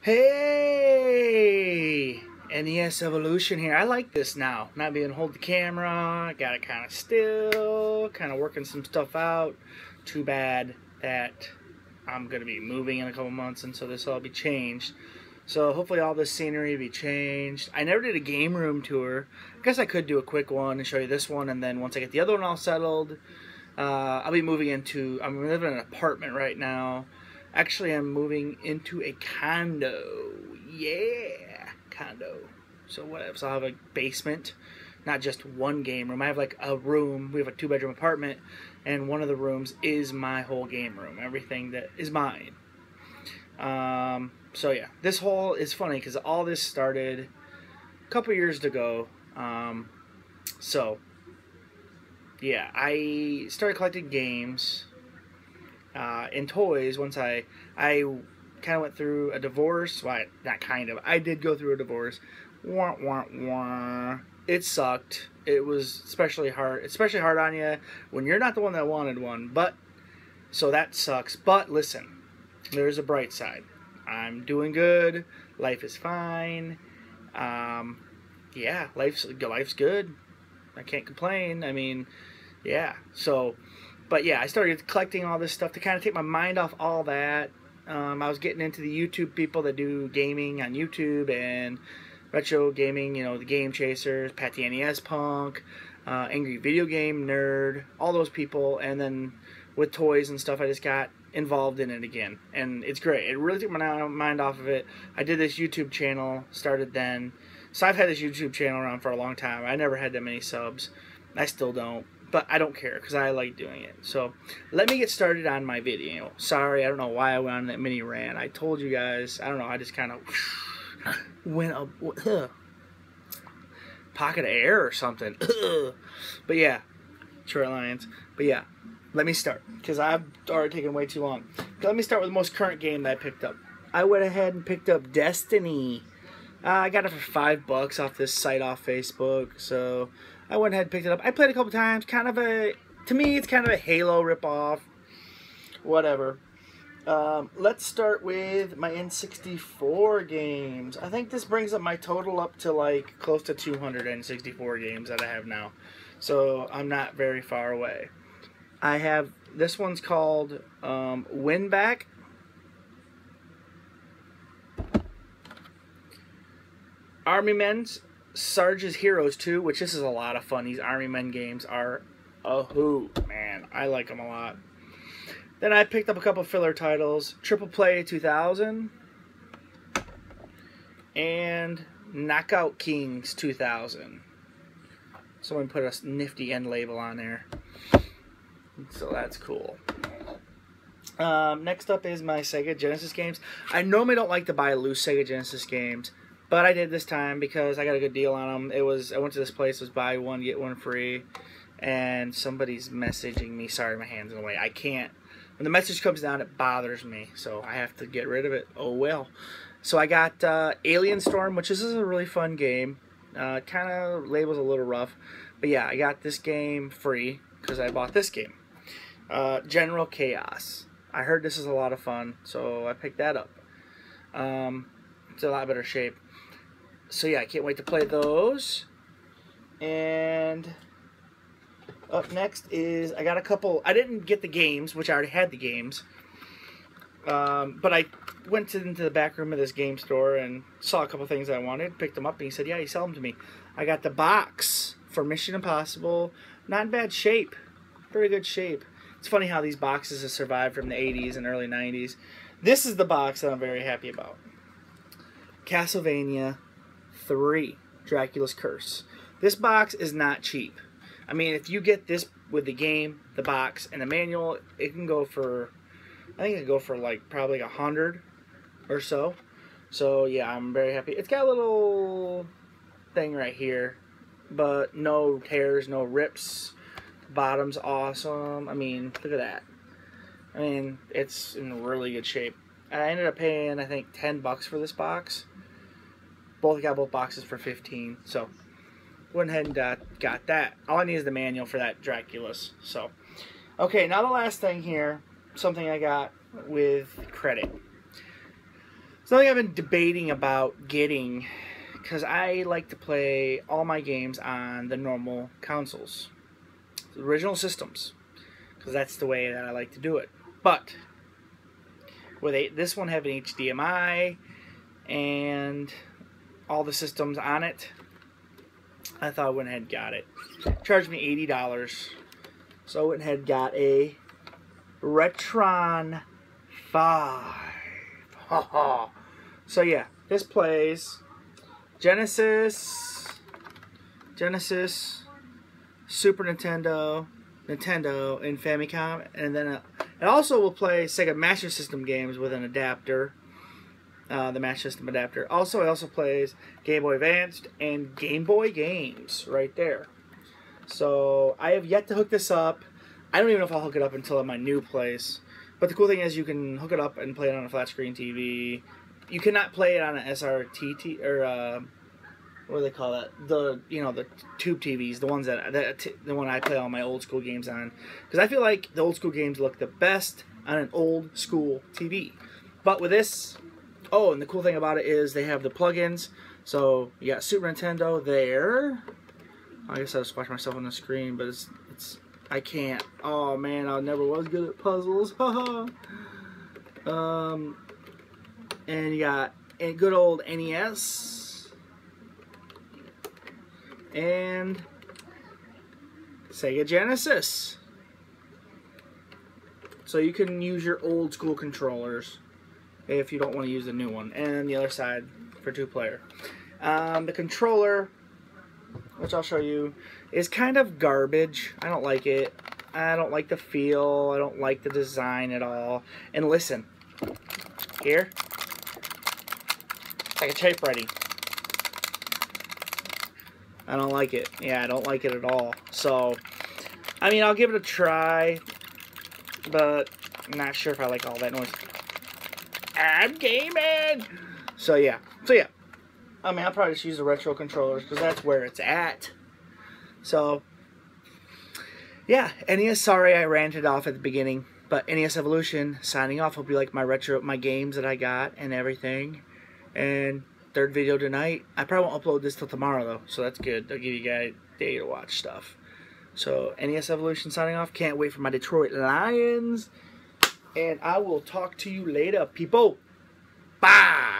Hey! NES Evolution here. I like this now. Not being hold the camera, got it kind of still, kind of working some stuff out. Too bad that I'm going to be moving in a couple months and so this will all be changed. So hopefully all this scenery will be changed. I never did a game room tour. I guess I could do a quick one and show you this one and then once I get the other one all settled, uh, I'll be moving into, I'm living in an apartment right now. Actually, I'm moving into a condo. Yeah, condo. So whatever. So I'll have a basement, not just one game room. I have like a room. We have a two bedroom apartment, and one of the rooms is my whole game room. Everything that is mine. Um, so yeah, this whole is funny because all this started a couple years ago. Um, so yeah, I started collecting games uh, in toys once I I kind of went through a divorce. Well, not kind of. I did go through a divorce. Wah, wah, wah. It sucked. It was especially hard, especially hard on you when you're not the one that wanted one. But so that sucks. But listen, there's a bright side. I'm doing good. Life is fine. Um, yeah, life's life's good. I can't complain. I mean, yeah. So but yeah, I started collecting all this stuff to kind of take my mind off all that. Um, I was getting into the YouTube people that do gaming on YouTube and retro gaming, you know, the Game Chasers, Pat the NES Punk, uh, Angry Video Game Nerd, all those people. And then with toys and stuff, I just got involved in it again. And it's great. It really took my mind off of it. I did this YouTube channel, started then. So I've had this YouTube channel around for a long time. I never had that many subs. I still don't but I don't care because I like doing it. So let me get started on my video. Sorry, I don't know why I went on that mini rant. I told you guys, I don't know, I just kind of went up, uh, pocket of air or something. but yeah, Detroit Lions. But yeah, let me start because I've already taken way too long. Let me start with the most current game that I picked up. I went ahead and picked up Destiny. Uh, I got it for five bucks off this site off Facebook. So I went ahead and picked it up. I played a couple times. Kind of a, to me, it's kind of a Halo ripoff. Whatever. Um, let's start with my N64 games. I think this brings up my total up to like close to 200 N64 games that I have now. So I'm not very far away. I have, this one's called um, Winback. Army Men's Sarge's Heroes 2, which this is a lot of fun. These Army Men games are a hoot, man. I like them a lot. Then I picked up a couple filler titles. Triple Play 2000 and Knockout Kings 2000. Someone put a nifty end label on there. So that's cool. Um, next up is my Sega Genesis games. I normally don't like to buy loose Sega Genesis games but I did this time because I got a good deal on them. It was I went to this place, was buy one get one free, and somebody's messaging me. Sorry, my hands in the way. I can't. When the message comes down, it bothers me, so I have to get rid of it. Oh well. So I got uh, Alien Storm, which is a really fun game. Uh, kind of labels a little rough, but yeah, I got this game free because I bought this game. Uh, General Chaos. I heard this is a lot of fun, so I picked that up. Um, it's a lot better shape so yeah, I can't wait to play those. And up next is I got a couple. I didn't get the games, which I already had the games. Um, but I went into the back room of this game store and saw a couple things I wanted, picked them up, and he said, "Yeah, you sell them to me." I got the box for Mission Impossible. Not in bad shape, very good shape. It's funny how these boxes have survived from the 80s and early 90s. This is the box that I'm very happy about. Castlevania 3 Dracula's Curse. This box is not cheap. I mean, if you get this with the game, the box, and the manual, it can go for, I think it can go for like probably a hundred or so. So yeah, I'm very happy. It's got a little thing right here, but no tears, no rips. bottom's awesome. I mean, look at that. I mean, it's in really good shape. I ended up paying, I think, 10 bucks for this box both got both boxes for 15 so went ahead and uh, got that. All I need is the manual for that Dracula's so. Okay now the last thing here something I got with credit. Something I've been debating about getting because I like to play all my games on the normal consoles, the original systems, because that's the way that I like to do it. But with a, this one having HDMI and all the systems on it, I thought I went ahead and got it. Charged me eighty dollars, so I went ahead and got a Retron Five. so yeah, this plays Genesis, Genesis, Super Nintendo, Nintendo, and Famicom, and then uh, it also will play Sega Master System games with an adapter, uh, the Master System adapter. Also, it also plays Game Boy Advanced and Game Boy games right there. So I have yet to hook this up. I don't even know if I'll hook it up until in my new place. But the cool thing is you can hook it up and play it on a flat screen TV, you cannot play it on an CRT or uh, what do they call that? The you know the tube TVs, the ones that, that the one I play all my old school games on, because I feel like the old school games look the best on an old school TV. But with this, oh, and the cool thing about it is they have the plugins. So you got Super Nintendo there. I guess I just watch myself on the screen, but it's it's I can't. Oh man, I never was good at puzzles. um, and you got a good old NES. And Sega Genesis. So you can use your old school controllers if you don't want to use the new one. And the other side for two player. Um, the controller, which I'll show you, is kind of garbage. I don't like it. I don't like the feel. I don't like the design at all. And listen, here, like a tape ready. I don't like it. Yeah, I don't like it at all. So, I mean, I'll give it a try, but I'm not sure if I like all that noise. I'm gaming! So, yeah. So, yeah. I mean, I'll probably just use the retro controllers because that's where it's at. So, yeah. NES, sorry I ranted off at the beginning. But NES Evolution, signing off. Hope you like my retro, my games that I got and everything. And third video tonight. I probably won't upload this till tomorrow though, so that's good. I'll give you guys a day to watch stuff. So NES Evolution signing off. Can't wait for my Detroit Lions. And I will talk to you later, people. Bye.